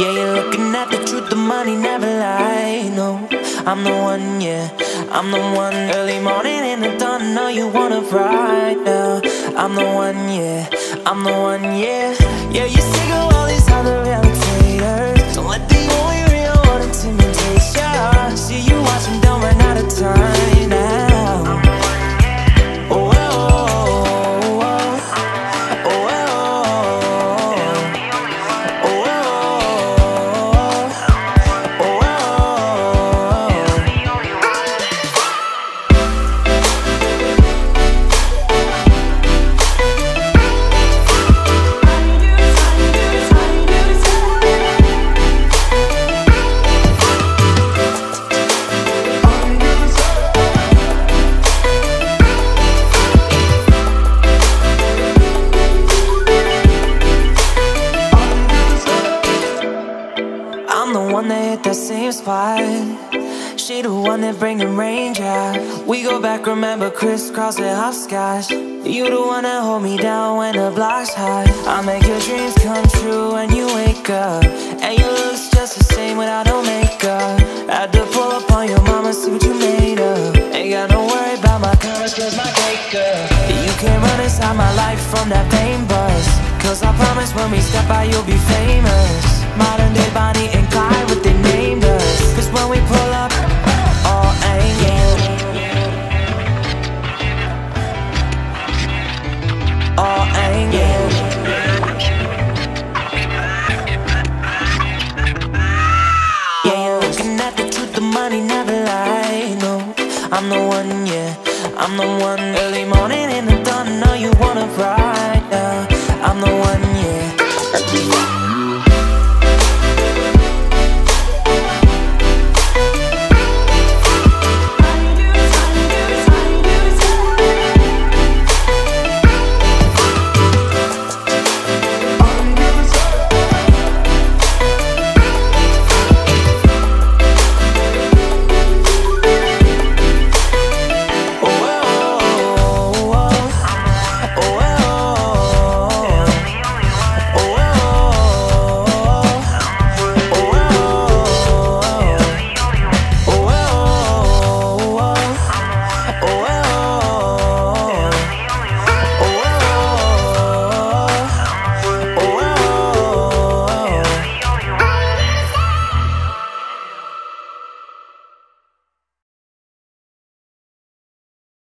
Yeah, you're looking at the truth, the money never lie. No, I'm the one, yeah. I'm the one early morning in the dawn. No, you wanna right now. I'm the one, yeah. I'm the one, yeah. Yeah, you single. The hit that same spot. She the one that bring the rain, yeah. We go back, remember crisscross and hopscotch. You the one that hold me down when the block's hot. I make your dreams come true when you wake up, and your looks just the same without no makeup. Had to pull up on your mama, see what you made of. Ain't got no worry about my comments, cause my cake up. You can't run inside my life from that fame buzz. Cause I promise when we step out, you'll be famous. Modern day Bonnie and Clyde, what they named us. Cause when we pull up, all angel. All angel. Yeah, looking at the truth, the money never lie. No, I'm the one, yeah. I'm the one. Early morning in the dawn, know you wanna ride